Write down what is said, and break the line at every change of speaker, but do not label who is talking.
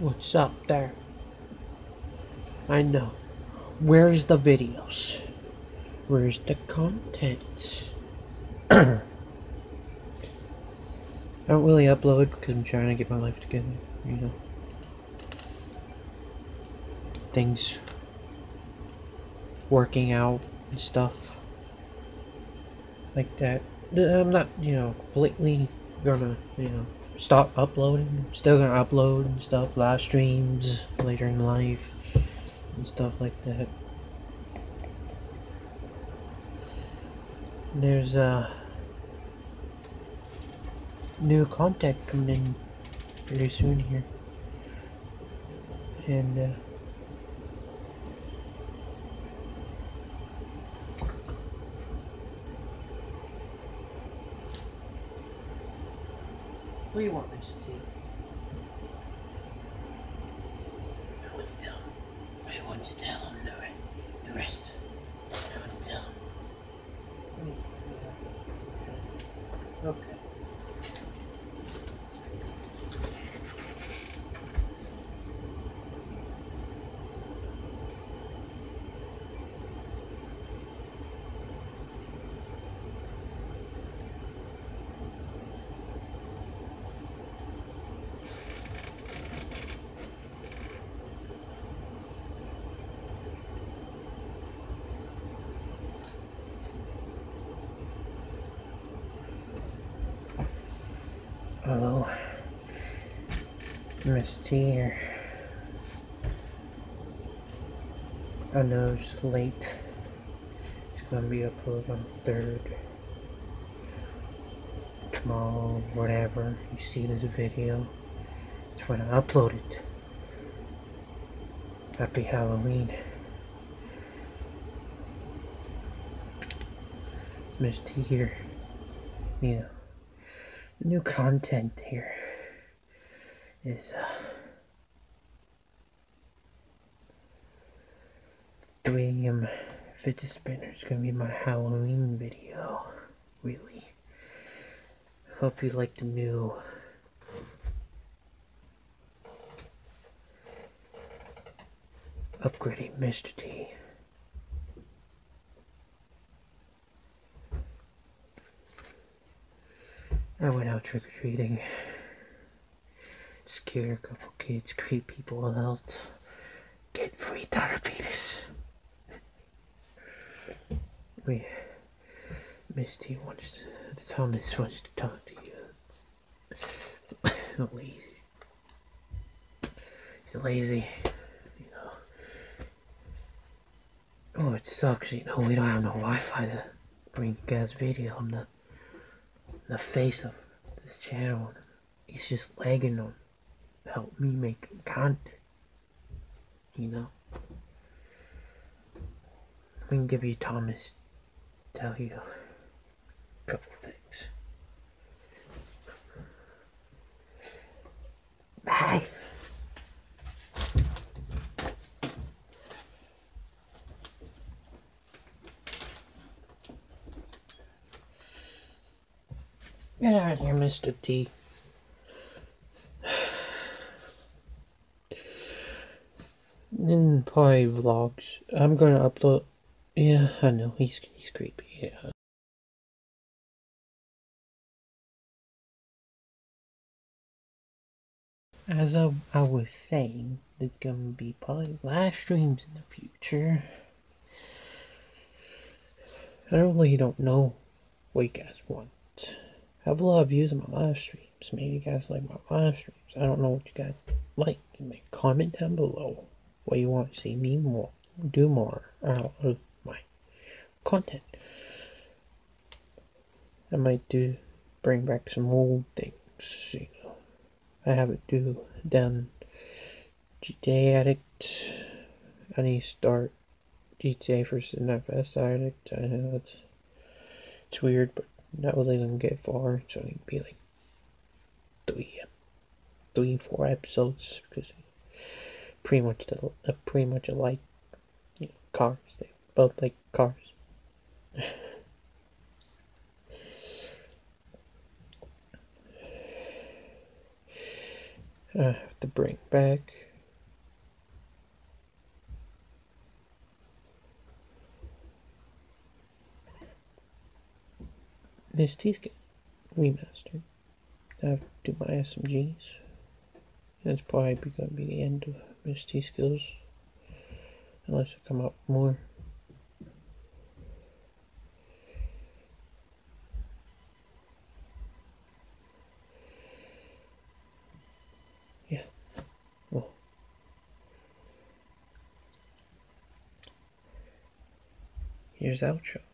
What's up there? I know. Where's the videos? Where's the content? I don't really upload because I'm trying to get my life together, you know. Things working out and stuff like that. I'm not, you know, completely gonna, you know, stop uploading. I'm still gonna upload and stuff, live streams later in life and stuff like that. There's uh new contact coming in pretty soon here. And uh What do you want, Mr. T? I want to tell. I want to tell him the, re- the rest. I want to tell him. Okay. Hello, Miss T here. I know it's late. It's gonna be uploaded on the third. Tomorrow, whatever you see this video, it's when I upload it. Happy Halloween. Miss T here. New content here is uh, 3 a.m. fidget spinner is gonna be my Halloween video. Really. Hope you like the new upgrading Mr. T. I went out trick or treating. scared a couple kids, creep people out. Get free diabetes. Wait, Misty wants to, Thomas wants to talk to you. Lazy. He's lazy, you know. Oh, it sucks, you know. We don't have no Wi-Fi to bring guys video on the the face of this channel. He's just lagging on help me make content. You know? We can give you Thomas tell you a couple things. Bye. Get out of here, Mr. T. In probably vlogs. I'm gonna upload. Yeah, I know he's he's creepy. Yeah. As I, I was saying, there's gonna be probably live streams in the future. I really don't know what you guys want. I have a lot of views on my live streams. Maybe you guys like my live streams. I don't know what you guys like. Comment down below what you want to see me more do more uh, out of my content. I might do bring back some old things, you know. I haven't do done GTA Addict. I need to start GTA versus NFS Addict. I know it's it's weird, but not really gonna get far, so it'd be like three, three, four episodes because pretty much the uh, pretty much alike. You know, cars. They both like cars. I have to bring back this T-Skin remastered. I have to do my SMGs. That's probably to be the end of Miss T skills. Unless I come up more. Yeah. Well. Here's the outro.